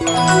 you.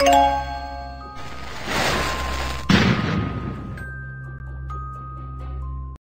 Thank you.